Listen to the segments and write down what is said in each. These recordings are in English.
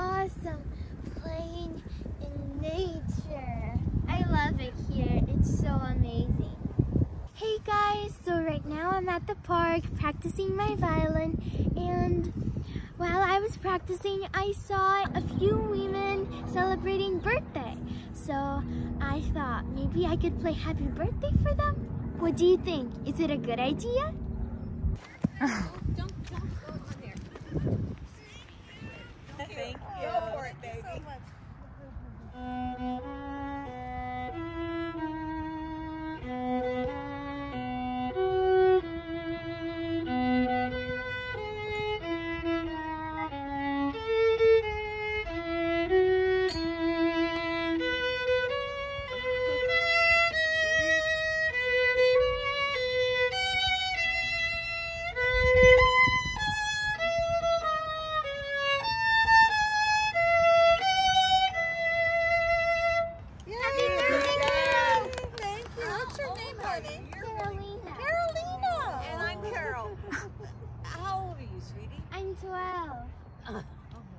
awesome playing in nature. I love it here. It's so amazing. Hey guys, so right now I'm at the park practicing my violin and while I was practicing, I saw a few women celebrating birthday. So I thought maybe I could play happy birthday for them. What do you think? Is it a good idea? Thank you. Go for it, baby. Happy honey? Karolina. Karolina. And I'm Carol. How old are you, sweetie? I'm 12. Oh my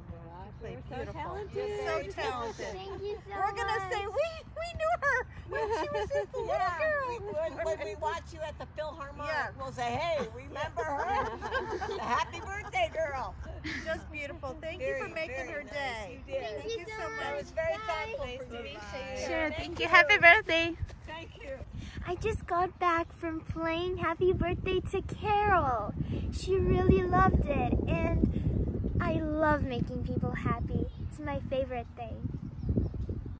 gosh, You're you're so talented. You're so talented. Thank you so much. We're gonna much. say we we knew her when she was just a little Yeah, girl. we would. When we watch you at the Philharmonic, Yeah. we'll say, hey, remember her? the happy birthday girl. Just beautiful. Thank you for making her nice. day. You did. Thank you so I much. was very Bye. thankful Nice for to you. meet Thank you. Sure, thank you. Happy birthday. Thank you. I just got back from playing Happy Birthday to Carol. She really loved it, and I love making people happy. It's my favorite thing.